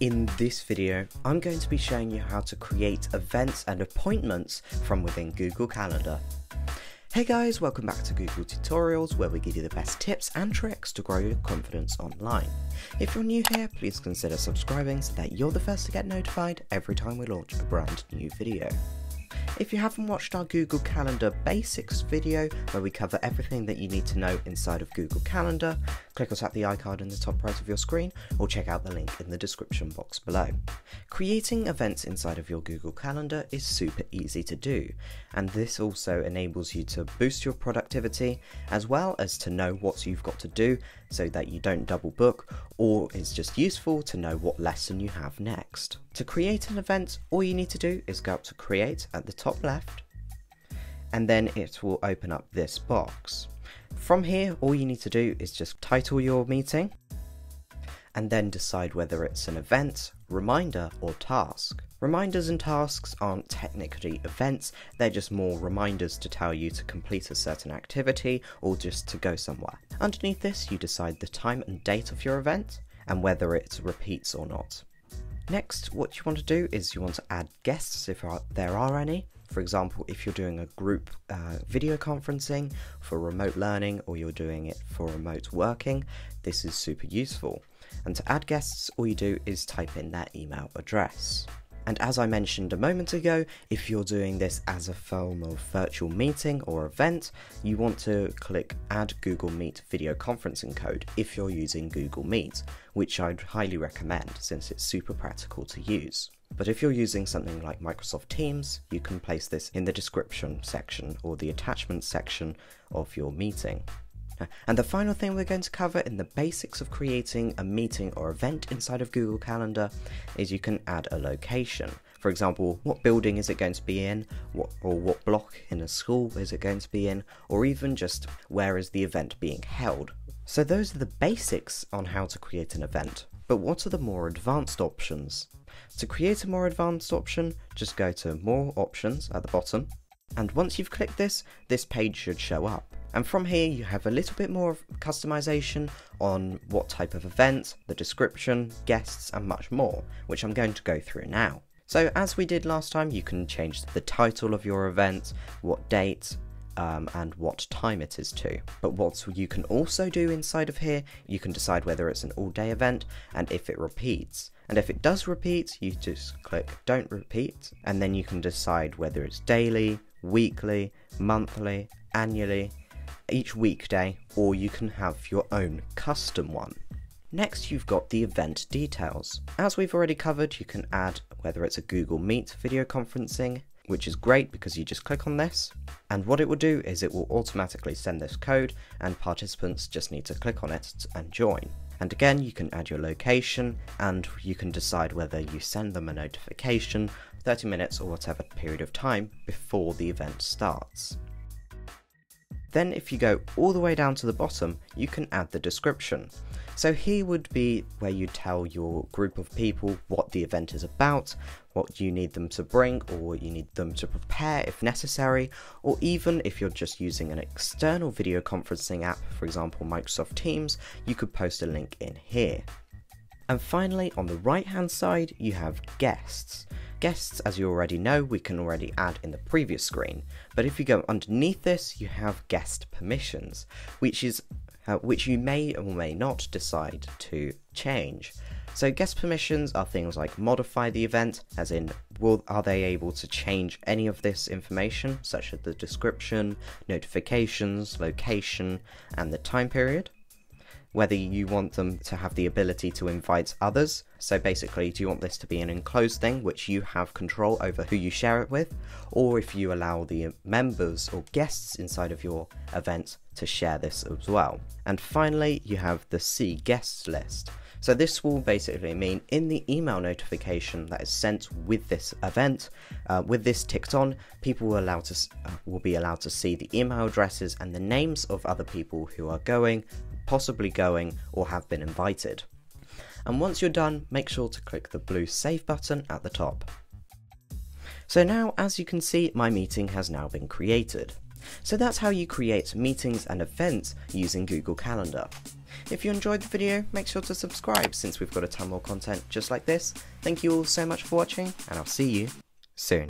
In this video, I'm going to be showing you how to create events and appointments from within Google Calendar. Hey guys, welcome back to Google Tutorials where we give you the best tips and tricks to grow your confidence online. If you're new here, please consider subscribing so that you're the first to get notified every time we launch a brand new video. If you haven't watched our Google Calendar Basics video, where we cover everything that you need to know inside of Google Calendar, click or tap the icon in the top right of your screen, or check out the link in the description box below. Creating events inside of your Google Calendar is super easy to do, and this also enables you to boost your productivity, as well as to know what you've got to do so that you don't double book, or it's just useful to know what lesson you have next. To create an event, all you need to do is go up to Create at the top left, and then it will open up this box. From here, all you need to do is just title your meeting, and then decide whether it's an event, reminder, or task. Reminders and tasks aren't technically events, they're just more reminders to tell you to complete a certain activity or just to go somewhere. Underneath this, you decide the time and date of your event and whether it repeats or not. Next, what you want to do is you want to add guests if there are any. For example, if you're doing a group uh, video conferencing for remote learning or you're doing it for remote working, this is super useful. And to add guests, all you do is type in their email address. And as I mentioned a moment ago, if you're doing this as a form of virtual meeting or event, you want to click Add Google Meet Video Conferencing Code if you're using Google Meet, which I'd highly recommend since it's super practical to use. But if you're using something like Microsoft Teams, you can place this in the description section or the attachment section of your meeting. And the final thing we're going to cover in the basics of creating a meeting or event inside of Google Calendar is you can add a location. For example, what building is it going to be in, what, or what block in a school is it going to be in, or even just where is the event being held. So those are the basics on how to create an event, but what are the more advanced options? To create a more advanced option, just go to More Options at the bottom, and once you've clicked this, this page should show up. And from here you have a little bit more of customization on what type of event, the description, guests and much more, which I'm going to go through now. So as we did last time, you can change the title of your event, what date, um, and what time it is to. But what you can also do inside of here, you can decide whether it's an all day event and if it repeats. And if it does repeat, you just click don't repeat, and then you can decide whether it's daily, weekly, monthly, annually, each weekday, or you can have your own custom one. Next, you've got the event details. As we've already covered, you can add whether it's a Google Meet video conferencing, which is great because you just click on this, and what it will do is it will automatically send this code, and participants just need to click on it and join. And again, you can add your location, and you can decide whether you send them a notification 30 minutes or whatever period of time before the event starts. Then if you go all the way down to the bottom, you can add the description. So here would be where you tell your group of people what the event is about, what you need them to bring, or what you need them to prepare if necessary, or even if you're just using an external video conferencing app, for example Microsoft Teams, you could post a link in here. And finally, on the right hand side, you have guests. Guests, as you already know, we can already add in the previous screen, but if you go underneath this, you have guest permissions, which is uh, which you may or may not decide to change. So guest permissions are things like modify the event, as in will are they able to change any of this information, such as the description, notifications, location, and the time period whether you want them to have the ability to invite others. So basically, do you want this to be an enclosed thing which you have control over who you share it with, or if you allow the members or guests inside of your event to share this as well. And finally, you have the see guests list. So this will basically mean in the email notification that is sent with this event, uh, with this ticked on, people will, allow to, uh, will be allowed to see the email addresses and the names of other people who are going, possibly going, or have been invited. And once you're done, make sure to click the blue Save button at the top. So now, as you can see, my meeting has now been created. So that's how you create meetings and events using Google Calendar. If you enjoyed the video, make sure to subscribe since we've got a ton more content just like this. Thank you all so much for watching, and I'll see you soon.